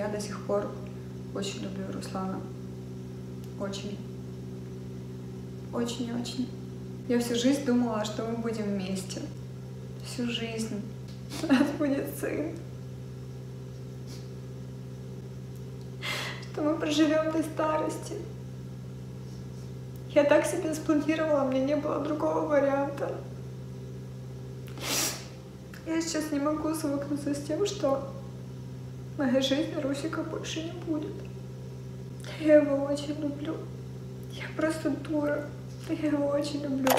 Я до сих пор очень люблю Руслана. Очень. Очень-очень. Я всю жизнь думала, что мы будем вместе. Всю жизнь. У нас будет сын. Что мы проживем до старости. Я так себе спланировала, меня не было другого варианта. Я сейчас не могу свыкнуться с тем, что моей жизни Русика больше не будет. Я его очень люблю. Я просто дура. Я его очень люблю.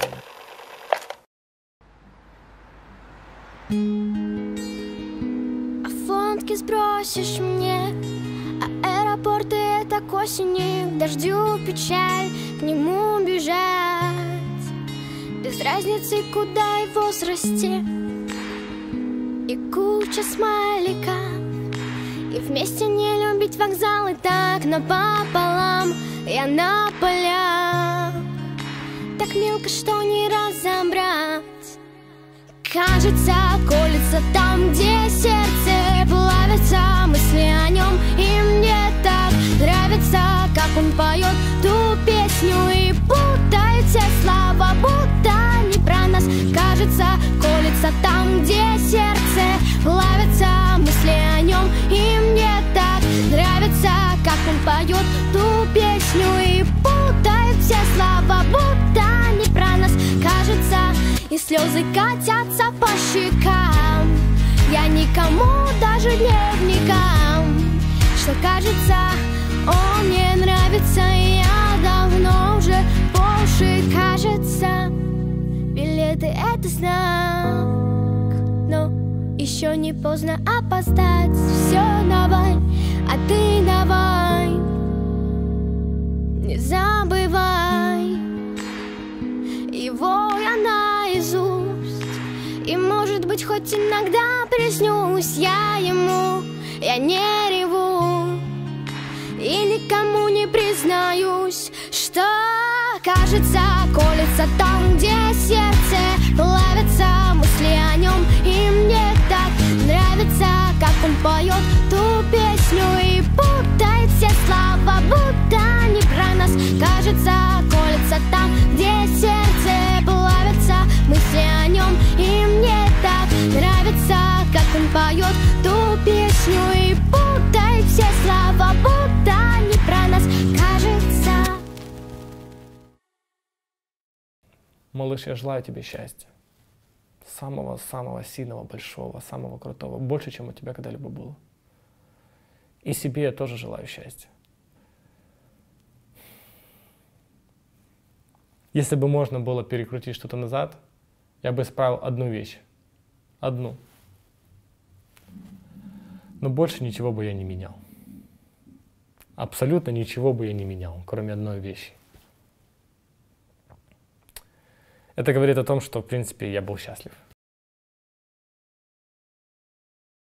А фонтки сбросишь мне А аэропорты это к осени К дождю печаль, к нему бежать Без разницы куда и возрасте И куча смайликов И вместе не любить вокзалы Так напополам. Я на полях. Так мелко, что не разобрать. Кажется, колется там, где сердце плавится. Мысли о нем, и мне так нравится Как он поет ту песню и путает все слова Будто слезы катятся по щекам. Я никому, даже дневникам Что кажется, он мне нравится. Я давно уже по кажется Билеты это знак. Но еще не поздно опоздать Все давай, а ты давай Не забывай И может быть хоть иногда приснюсь я ему Я не реву. И никому не признаюсь Что кажется колется там, где сердце поет ту песню и путает все слова Будто не про нас кажется Малыш, я желаю тебе счастья. Самого-самого сильного, большого, самого крутого. Больше, чем у тебя когда-либо было. И себе я тоже желаю счастья. Если бы можно было перекрутить что-то назад, я бы исправил одну вещь. Одну. Но больше ничего бы я не менял. Абсолютно ничего бы я не менял, кроме одной вещи. Это говорит о том, что, в принципе, я был счастлив.